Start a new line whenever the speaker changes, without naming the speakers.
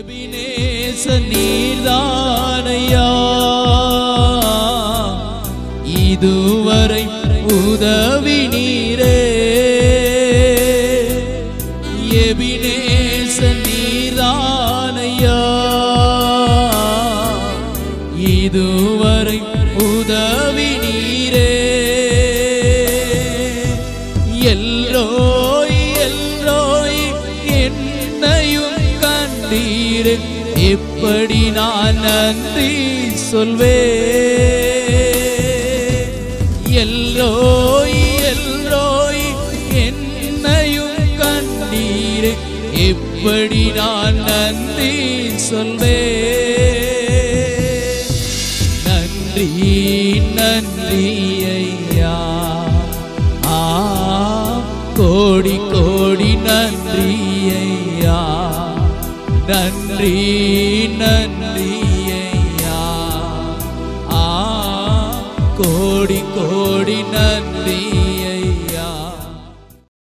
எபினேச நீர்தானையா? இதுவரை உதவி நீரே. எபினேச நீர்தானையா? இதுவரை உதவி நீரே. எல்லோய் எல்லோய் என்னையும் கண்டீர் எப்படி நான் நன்றி சொல்வே. எல்லோய் எல்லோய் என்னையும் கண்டீர். எப்படி நான் நன்றி சொல்வே. நன்றி நன்றி ஐயா. ஆ கோடி கோடி நன்றி நன்றி ஐயா. ஆ கோடி கோடி நன்றி.